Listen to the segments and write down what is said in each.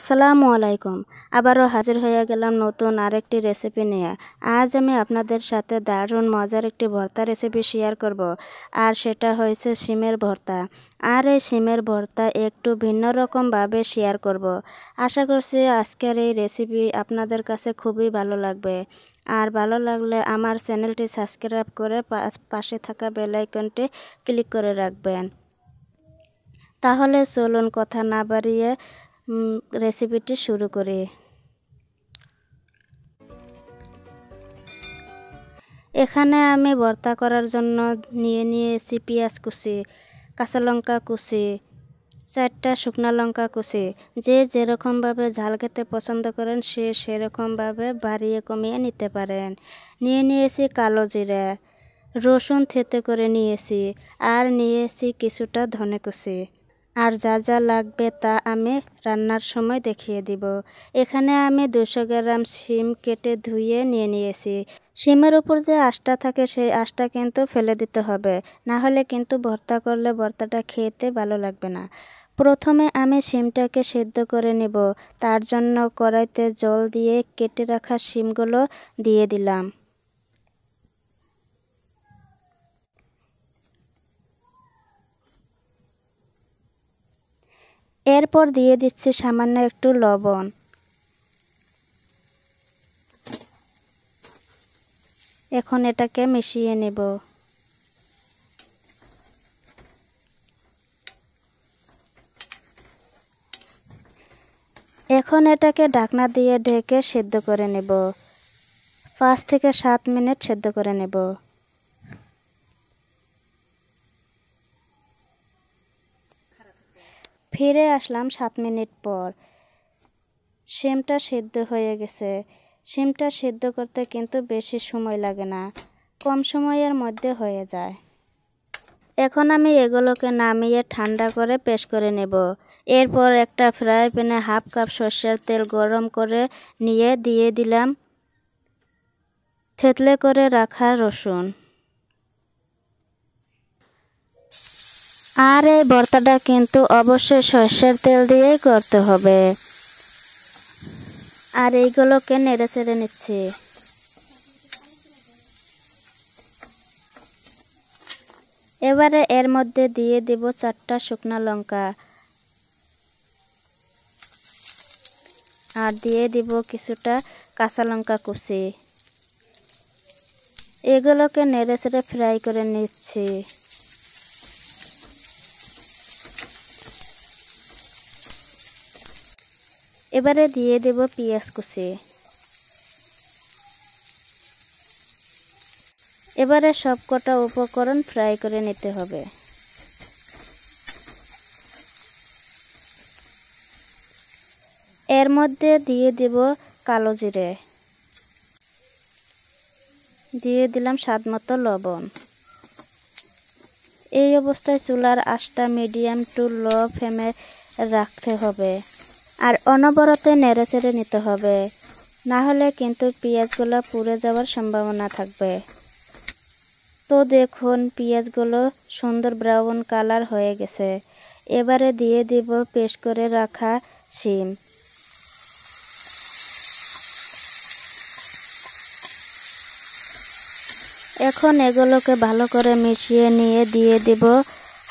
আসসালামু আলাইকুম। আবারও হাজির হয়ে গেলাম নতুন আরেকটি রেসিপি নিয়ে। আজ আমি আপনাদের সাথে দারুণ মজার একটি ভর্তা রেসিপি শেয়ার করব, আর সেটা হয়েছে শিমের ভর্তা। আর এই শিমের ভর্তা একটু ভিন্ন রকমভাবে শেয়ার করব। আশা করছি আজকের এই রেসিপি আপনাদের কাছে খুবই ভালো লাগবে। আর ভালো লাগলে আমার চ্যানেলটি সাবস্ক্রাইব করে পাশে থাকা বেলাইকনটি ক্লিক করে রাখবেন। তাহলে চলুন কথা না বাড়িয়ে রেসিপিটি শুরু করি। এখানে আমি ভর্তা করার জন্য নিয়ে নিয়েছি পেঁয়াজ কুচি, কাঁচা লঙ্কা কুচি, চারটা শুকনা লঙ্কা কুচি। যে যেরকমভাবে ঝাল খেতে পছন্দ করেন, সে সেরকমভাবে বাড়িয়ে কমিয়ে নিতে পারেন। নিয়ে নিয়েছি কালো জিরা, রসুন থেতে করে নিয়েছি, আর নিয়েছি কিছুটা ধনে কুচি। আর যা যা লাগবে তা আমি রান্নার সময় দেখিয়ে দিব। এখানে আমি দুশো গ্রাম শিম কেটে ধুয়ে নিয়ে নিয়েছি। শিমের উপর যে আঁশটা থাকে সেই আঁশটা কিন্তু ফেলে দিতে হবে। না হলে কিন্তু ভর্তা করলে ভর্তাটা খেতে ভালো লাগবে না। প্রথমে আমি শিমটাকে সেদ্ধ করে নেব। তার জন্য কড়াইতে জল দিয়ে কেটে রাখা শিমগুলো দিয়ে দিলাম। এরপর দিয়ে দিচ্ছি সামান্য একটু লবণ। এখন এটাকে মিশিয়ে নেব। এখন এটাকে ঢাকনা দিয়ে ঢেকে সেদ্ধ করে নেব। পাঁচ থেকে সাত মিনিট সেদ্ধ করে নেব। ফিরে আসলাম সাত মিনিট পর। শিমটা সেদ্ধ হয়ে গেছে। শিমটা সেদ্ধ করতে কিন্তু বেশি সময় লাগে না, কম সময়ের মধ্যে হয়ে যায়। এখন আমি এগুলোকে নামিয়ে ঠান্ডা করে পেশ করে নেব। এরপর একটা ফ্রাই প্যানে হাফ কাপ সর্ষের তেল গরম করে নিয়ে দিয়ে দিলাম থেতলে করে রাখা রসুন। আর এই ভর্তাটা কিন্তু অবশ্যই সর্ষের তেল দিয়েই করতে হবে। আর এইগুলোকে নেড়ে চেড়ে নিচ্ছি। এবারে এর মধ্যে দিয়ে দেব চারটা শুকনো লঙ্কা। আর দিয়ে দিব কিছুটা কাঁচা লঙ্কা কুচি। এগুলোকে নেড়ে চেড়ে ফ্রাই করে নিচ্ছি। এবারে দিয়ে দেব পেঁয়াজ কুচি। এবারে সবকটা উপকরণ ফ্রাই করে নিতে হবে। এর মধ্যে দিয়ে দেব কালো জিরে। দিয়ে দিলাম স্বাদ মতো লবণ। এই অবস্থায় চুলার আঁচটা মিডিয়াম টু লো ফ্লেমে রাখতে হবে। আর অনবরতে নেড়ে চেড়ে নিতে হবে। না হলে কিন্তু পেঁয়াজগুলো পুড়ে যাওয়ার সম্ভাবনা থাকবে। তো দেখুন, পেঁয়াজগুলো সুন্দর ব্রাউন কালার হয়ে গেছে। এবারে দিয়ে দিব পেস্ট করে রাখা শিম। এখন এগুলোকে ভালো করে মিশিয়ে নিয়ে দিয়ে দিব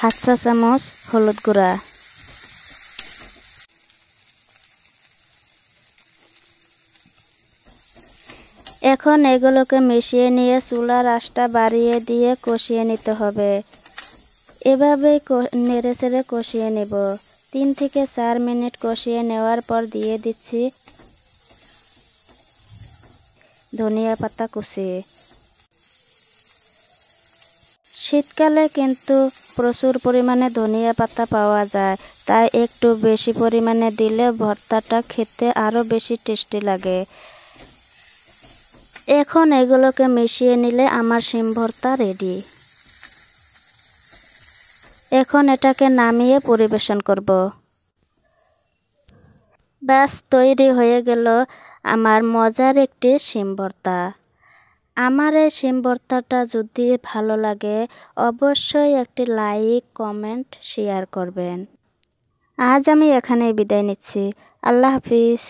হাত চা চামচ হলুদ গুঁড়া। এখন এগুলোকে মিশিয়ে নিয়ে চুলার আঁশটা বাড়িয়ে দিয়ে কষিয়ে নিতে হবে। এভাবেই নেড়ে চেড়ে কষিয়ে নেব। তিন থেকে চার মিনিট কষিয়ে নেওয়ার পর দিয়ে দিচ্ছি ধনিয়া পাতা কুচি। শীতকালে কিন্তু প্রচুর পরিমাণে ধনিয়া পাতা পাওয়া যায়, তাই একটু বেশি পরিমাণে দিলে ভর্তাটা খেতে আরও বেশি টেস্টি লাগে। এখন এগুলোকে মিশিয়ে নিলে আমার শিম ভর্তা রেডি এখন এটাকে নামিয়ে পরিবেশন করব। ব্যাস, তৈরি হয়ে গেল আমার মজার একটি শিম ভর্তা আমার এই শিম ভর্তাটা যদি ভালো লাগে, অবশ্যই একটি লাইক কমেন্ট শেয়ার করবেন। আজ আমি এখানে বিদায় নিচ্ছি। আল্লাহ হাফিজ।